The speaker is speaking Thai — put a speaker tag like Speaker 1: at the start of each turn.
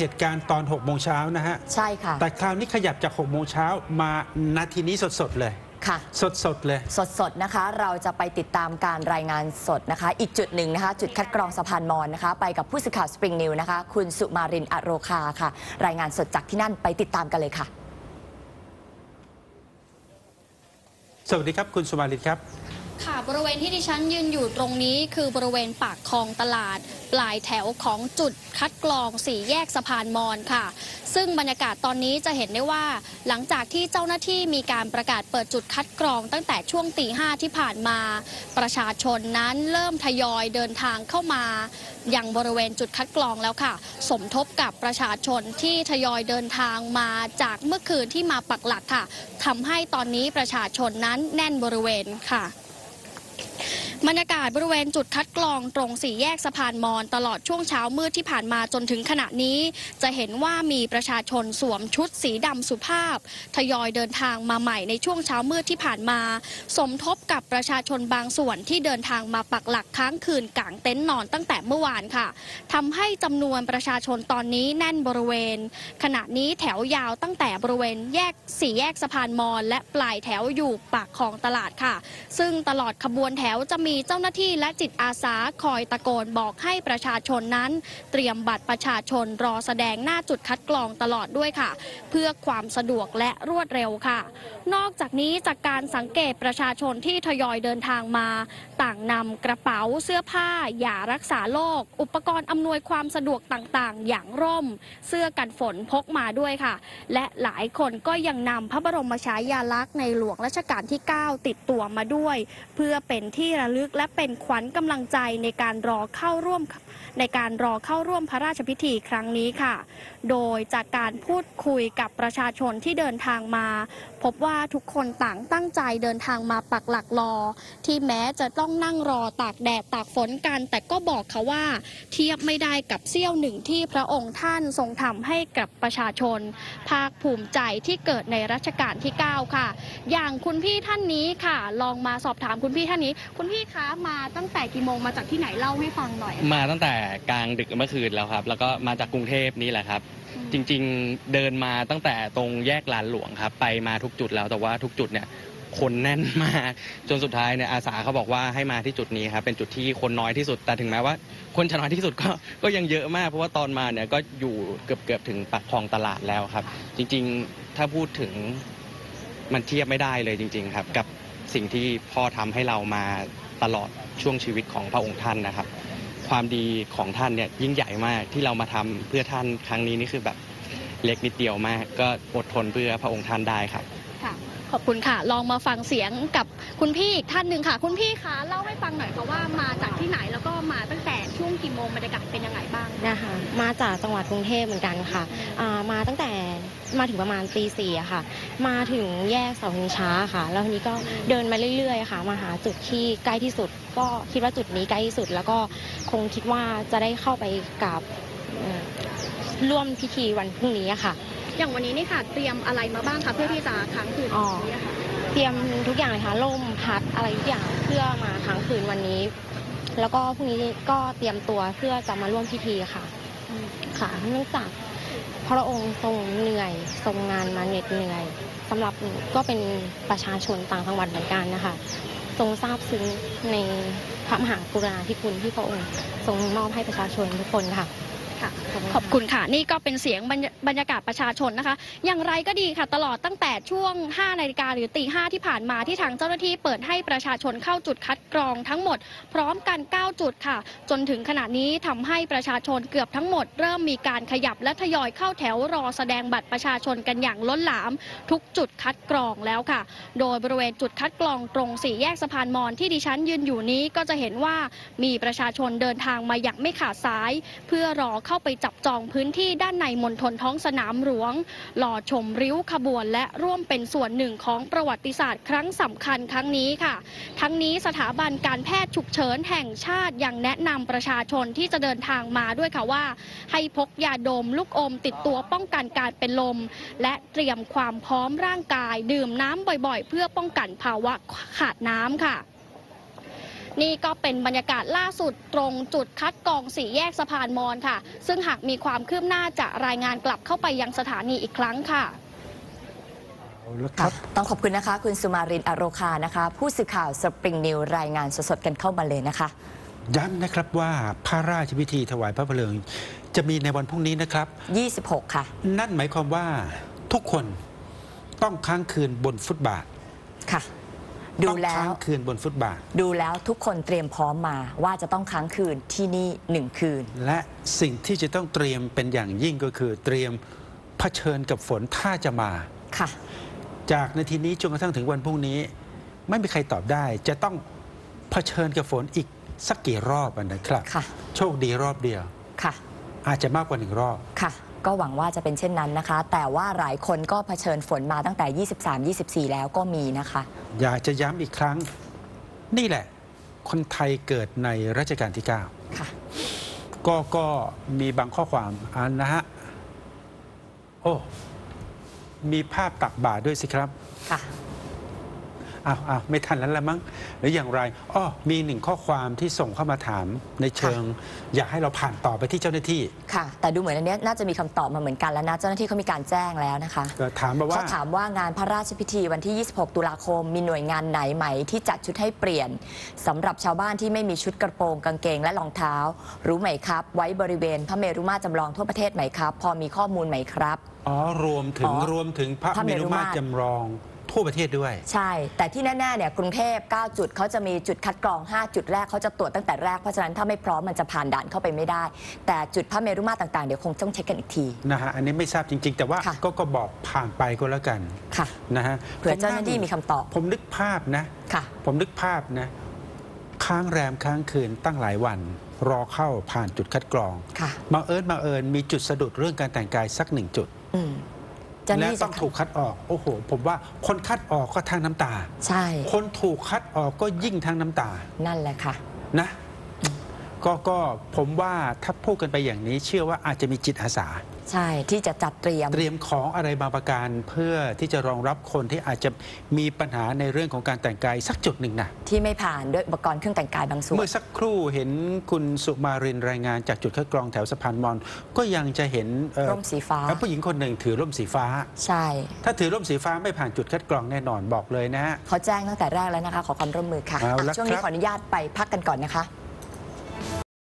Speaker 1: เหตุการณ์ตอน6โมงเช้านะฮะ
Speaker 2: ใช่ค่ะ
Speaker 1: แต่คราวนี้ขยับจาก6โมงเช้ามานาทีนี้สดๆเลย
Speaker 2: ค่ะ
Speaker 1: สดๆเลย
Speaker 2: สดๆนะคะ เราจะไปติดตามการรายงานสดนะคะ อีกจุดหนึ่งนะคะ จุดคัดกรองสะพานมอนนะคะ ไปกับผู้สื่อข่าวสปริงนิวนะคะ คุณสุมารินอโรคาค่ะ รายงานสดจากที่นั่นไปติดตามกันเลยค่ะ
Speaker 1: สวัสดีครับคุณสุมาลิตครับ
Speaker 3: ค่ะบริเวณที่ดิฉันยืนอยู่ตรงนี้คือบริเวณปากคลองตลาด ปลายแถวของจุดคัดกรองสี่แยกสะพานมอนค่ะ ซึ่งบรรยากาศตอนนี้จะเห็นได้ว่า หลังจากที่เจ้าหน้าที่มีการประกาศเปิดจุดคัดกรองตั้งแต่ช่วงตีห้าที่ผ่านมา ประชาชนนั้นเริ่มทยอยเดินทางเข้ามายังบริเวณจุดคัดกรองแล้วค่ะ สมทบกับประชาชนที่ทยอยเดินทางมาจากเมื่อคืนที่มาปักหลักค่ะทำให้ตอนนี้ประชาชนนั้นแน่นบริเวณค่ะ บรรยากาศบริเวณจุดคัดกรองตรงสี่แยกสะพานมอน ตลอดช่วงเช้ามืดที่ผ่านมาจนถึงขณะนี้ จะเห็นว่ามีประชาชนสวมชุดสีดำสุภาพ ทยอยเดินทางมาใหม่ในช่วงเช้ามืดที่ผ่านมา สมทบกับประชาชนบางส่วนที่เดินทางมาปักหลักค้างคืนกางเต็นท์นอนตั้งแต่เมื่อวานค่ะทำให้จำนวนประชาชนตอนนี้แน่นบริเวณ ขณะนี้แถวยาวตั้งแต่บริเวณแยกสี่แยกสะพานมอน และปลายแถวอยู่ปากคลองตลาดค่ะ ซึ่งตลอดขบวนแถวจะมีเจ้าหน้าที่และจิตอาสาคอยตะโกนบอกให้ประชาชนนั้น เตรียมบัตรประชาชนรอแสดงหน้าจุดคัดกรองตลอดด้วยค่ะ เพื่อความสะดวกและรวดเร็วค่ะ นอกจากนี้จากการสังเกตประชาชนที่ทยอยเดินทางมา ต่างนำกระเป๋าเสื้อผ้า ยารักษาโรคอุปกรณ์อำนวยความสะดวกต่างๆ อย่างร่ม เสื้อกันฝนพกมาด้วยค่ะ และหลายคนก็ยังนำพระบรมฉายาลักษณ์ในหลวงรัชกาลที่ 9 ติดตัวมาด้วย เพื่อเป็นที่ระลึกและเป็นขวัญกำลังใจในการรอเข้าร่วมในการรอเข้าร่วมพระราชพิธีครั้งนี้ค่ะ โดยจากการพูดคุยกับประชาชนที่เดินทางมา พบว่าทุกคนต่างตั้งใจเดินทางมาปักหลักรอ ที่แม้จะต้องนั่งรอตากแดดตากฝนกัน แต่ก็บอกเขาว่า เทียบไม่ได้กับเสี้ยวหนึ่งที่พระองค์ท่านทรงทำให้กับประชาชน ภาคภูมิใจที่เกิดในรัชกาลที่ 9 ค่ะ อย่างคุณพี่ท่านนี้ค่ะ ลองมาสอบถามคุณพี่ท่านนี้ คุณพี่คะมาตั้งแต่กี่โมงมาจากที่ไหนเล่าให้ฟังหน่อย
Speaker 4: มาตั้งแต่กลางดึกเมื่อคืนแล้วครับ แล้วก็มาจากกรุงเทพนี่แหละครับ จริงๆเดินมาตั้งแต่ตรงแยกลานหลวงครับ ไปมาทุกจุดแล้วแต่ว่าทุกจุดเนี่ยคนแน่นมากจนสุดท้ายเนี่ยอาสาเขาบอกว่าให้มาที่จุดนี้ครับเป็นจุดที่คนน้อยที่สุด แต่ถึงแม้ว่า คนจะน้อยที่สุดก็ก็ยังเยอะมาก เพราะว่าตอนมาเนี่ยก็อยู่เกือบเกือบถึงปากคลองตลาดแล้วครับ จริงๆถ้าพูดถึงมันเทียบไม่ได้เลยจริง ๆ ครับ กับ สิ่งที่พ่อทำให้เรามาตลอดช่วงชีวิตของพระองค์ท่านนะครับ ความดีของท่านเนี่ยยิ่งใหญ่มากที่เรามาทำเพื่อท่านครั้งนี้นี่คือแบบเล็กนิดเดียวมาก ก็อดทนเพื่อพระองค์ท่านได้ครับ
Speaker 3: ค่ะ ขอบคุณค่ะ ลองมาฟังเสียงกับคุณพี่อีกท่านหนึ่งค่ะ คุณพี่คะเล่าให้ฟังหน่อยค่ะว่ามาจากที่ไหนแล้วก็มาตั้งแต่ช่วงกี่โมงบรรยากาศเป็นยังไงบ้าง
Speaker 5: นะคะมาจากจังหวัดกรุงเทพเหมือนกันค่ะอ่ามาตั้งแต่มาถึงประมาณตีสี่อะค่ะ มาถึงแยกเสาชิงช้าค่ะ แล้วทีนี้ก็เดินมาเรื่อยๆ ค่ะ มาหาจุดที่ใกล้ที่สุด ก็คิดว่าจุดนี้ใกล้ที่สุด แล้วก็คงคิดว่าจะได้เข้าไปกับเอ่อร่วมพิธีวันพรุ่งนี้อะค่ะ
Speaker 3: อย่างวันนี้นี่ค่ะเตรียมอะไรมาบ้างคะเพื่อที่จะค้างคืน
Speaker 5: อ๋อ
Speaker 3: วันนี้ค่ะ
Speaker 5: เตรียมทุกอย่างเลยค่ะล่มพัดอะไรทุกอย่างเพื่อมาค้างคืนวันนี้ แล้วก็พรุ่งนี้ก็เตรียมตัวเพื่อจะมาร่วมพิธีค่ะ ค่ะเนื่องจากพระองค์ทรงเหนื่อยทรงงานมาเหน็ดเหนื่อยสำหรับหนูก็เป็นประชาชนต่างจังหวัดเหมือนกันนะคะ ทรงซาบซึ้งในพระมหากรุณาธิคุณที่พระองค์ ทรงมอบให้ประชาชนทุกคนค่ะ
Speaker 3: ค่ะ
Speaker 5: ขอบคุณ
Speaker 3: ขอบคุณค่ะ นี่ก็เป็นเสียงบรรยบรรยากาศประชาชนนะคะ อย่างไรก็ดีค่ะตลอดตั้งแต่ช่วง 5 นาฬิกาหรือตีห้าที่ผ่านมาที่ทางเจ้าหน้าที่เปิดให้ประชาชนเข้าจุดคัดกรองทั้งหมด พร้อมกัน 9 จุดค่ะ จนถึงขณะนี้ทำให้ประชาชนเกือบทั้งหมด เริ่มมีการขยับและทยอยเข้าแถวรอแสดงบัตรประชาชนกันอย่างล้นหลาม ทุกจุดคัดกรองแล้วค่ะ โดยบริเวณจุดคัดกรองตรงสี่แยกสะพานมอนที่ดิฉันยืนอยู่นี้ก็จะเห็นว่ามีประชาชนเดินทางมาอย่างไม่ขาดสาย เพื่อรอเข้าาไปจับจองพื้นที่ด้านในมณฑลท้องสนามหลวงรอชมริ้วขบวน และร่วมเป็นส่วนหนึ่งของประวัติศาสตร์ ครั้งสำคัญครั้งนี้ค่ะ ทั้งนี้สถาบันการแพทย์ฉุกเฉินแห่งชาติยังแนะนำประชาชนที่จะเดินทางมาด้วยค่ะว่า ให้พกยาดมลูกอมติดตัวป้องกันการเป็นลม และเตรียมความพร้อมร่างกาย ดื่มน้ำบ่อยๆ เพื่อป้องกันภาวะขาดน้ำค่ะ นี่ก็เป็นบรรยากาศล่าสุดตรงจุดคัดกรองสี่แยกสะพานมอนค่ะ ซึ่งหากมีความคืบหน้าจะรายงานกลับเข้าไปยังสถานีอีกครั้งค่ะ
Speaker 1: เอาละค
Speaker 2: ค่ะ
Speaker 1: รับ
Speaker 2: ต้องขอบคุณนะคะ คุณสุมารินอโรคานะคะ ผู้สื่อข่าวสปริงนิวรายงานสดๆกันเข้ามาเลยนะคะ
Speaker 1: ย้ำนะครับว่าพระราชพิธีถวายพระเพลิง จะมีในวันพรุ่งนี้นะครับ
Speaker 2: 26 ค่ะ
Speaker 1: นั่นหมายความว่าทุกคนต้องค้างคืนบนฟุตบาท
Speaker 2: ค่ะ ดู
Speaker 1: ต้อง
Speaker 2: แล้
Speaker 1: ค้าง
Speaker 2: ว
Speaker 1: คืนบนฟุตบาท
Speaker 2: ดูแล้วทุกคนเตรียมพร้อมมาว่าจะต้องค้างคืนที่นี่หนึ่งคืน
Speaker 1: และสิ่งที่จะต้องเตรียมเป็นอย่างยิ่งก็คือ เตรียมเผชิญกับฝนถ้าจะมา
Speaker 2: ค่ะ
Speaker 1: จากนาทีนี้จนกระทั่งถึงวันพรุ่งนี้ ไม่มีใครตอบได้ จะต้องเผชิญกับฝนอีกสักกี่รอบอะนะครับ
Speaker 2: ค่ะ
Speaker 1: โชคดีรอบเดียว
Speaker 2: ค่ะ
Speaker 1: อาจจะมากกว่าหนึ่งรอบ
Speaker 2: ค่ะ ก็หวังว่าจะเป็นเช่นนั้นนะคะ แต่ว่าหลายคนก็เผชิญฝนมาตั้งแต่ 23-24 แล้วก็มีนะคะ
Speaker 1: อยากจะย้ำอีกครั้ง นี่แหละ คนไทยเกิดในรัชกาลที่ 9
Speaker 2: ค่ะ
Speaker 1: ก็ก็มีบางข้อความอ่านนะฮะ โอ้ มีภาพตักบาตรด้วยสิครับ
Speaker 2: ค่ะ
Speaker 1: อ้าวอ้าวไม่ทันแล้วละมั้งหรืออย่างไรอ้อมีหนึ่งข้อความที่ส่งเข้ามาถามในเชิง อยากให้เราผ่านต่อไปที่เจ้าหน้าที่
Speaker 2: ค่ะ แต่ดูเหมือนอันเนี้ยน่าจะมีคำตอบมาเหมือนกันแล้วนะ เจ้าหน้าที่เขามีการแจ้งแล้วนะคะ
Speaker 1: ก็ถามมาว่า
Speaker 2: เขาถามว่างานพระราชพิธีวันที่ 26 ตุลาคม มีหน่วยงานไหนไหมที่จัดชุดให้เปลี่ยนสำหรับชาวบ้านที่ไม่มีชุดกระโปรงกางเกงและรองเท้า รู้ไหมครับ ไว้บริเวณพระเมรุมาตรจำลองทั่วประเทศไหมครับ พอมีข้อมูลไหมครับ
Speaker 1: อ๋อรวมถึง
Speaker 2: อ๋อ
Speaker 1: รวมถึงพระ
Speaker 2: พระ
Speaker 1: เม
Speaker 2: เมรุ
Speaker 1: รุมา
Speaker 2: มา
Speaker 1: ต
Speaker 2: ต
Speaker 1: ร
Speaker 2: ร
Speaker 1: จำลอง ทั่วประเทศด้วย
Speaker 2: ใช่ แต่ที่แน่ๆเนี่ยกรุงเทพ 9 จุดเขาจะมีจุดคัดกรอง 5 จุดแรกเขาจะตรวจตั้งแต่แรก เพราะฉะนั้นถ้าไม่พร้อมมันจะผ่านด่านเข้าไปไม่ได้ แต่จุดพระเมรุมาตรต่างๆ เดี๋ยวคงต้องเช็คกันอีกที
Speaker 1: นะฮะอันนี้ไม่ทราบจริง ๆ แต่ว่า
Speaker 2: ค่ะ
Speaker 1: ก็ก็บอกผ่านไปก็แล้วกัน
Speaker 2: ค่ะ
Speaker 1: นะฮะ
Speaker 2: เผื่อเจ้าหน้าที่มีคำตอบ
Speaker 1: ผมนึกภาพนะ
Speaker 2: ค่ะ
Speaker 1: ผมนึกภาพนะ ค้างแรมค้างคืนตั้งหลายวัน รอเข้าผ่านจุดคัดกรอง
Speaker 2: ค่ะ
Speaker 1: บังเอิญบังเอิญมีจุดสะดุดเรื่องการแต่งกายสักหนึ่งจุด
Speaker 2: อืมเจ้าห
Speaker 1: และ
Speaker 2: น้าที่
Speaker 1: ต้อง
Speaker 2: จะ
Speaker 1: ถูกคัดออกโอ้โห ผมว่าคนคัดออกก็ทางน้ำตา
Speaker 2: ใช่
Speaker 1: คนถูกคัดออกก็ยิ่งทางน้ำตา
Speaker 2: นั่นแหละค่ะ
Speaker 1: นะ ก็ก็ผมว่าถ้าพูดกันไปอย่างนี้ เชื่อว่าอาจจะมีจิตอาสา
Speaker 2: ใช่ที่จะจัดเตรียม
Speaker 1: เตรียมของอะไรบางประการเพื่อที่จะรองรับคนที่อาจจะมีปัญหาในเรื่องของการแต่งกายสักจุดหนึ่งนะ
Speaker 2: ที่ไม่ผ่านด้วยอุปกรณ์เครื่องแต่งกายบางส่วน
Speaker 1: เมื่อสักครู่เห็นคุณสุมารินรายงานจากจุดคัดกรองแถวสะพานมอนก็ยังจะเห็นเอ่อ
Speaker 2: ร่มสีฟ้า
Speaker 1: เอ่อผู้หญิงคนหนึ่งถือร่มสีฟ้า
Speaker 2: ใช่
Speaker 1: ถ้าถือร่มสีฟ้าไม่ผ่านจุดคัดกรองแน่นอนบอกเลยนะฮะ
Speaker 2: เขาแจ้งตั้งแต่แรกแล้วนะคะ ขอความร่วมมือค่ะ
Speaker 1: เอาละ
Speaker 2: อะช่วงนี้
Speaker 1: ครับ
Speaker 2: ขออนุญาตไปพักกันก่อนนะคะ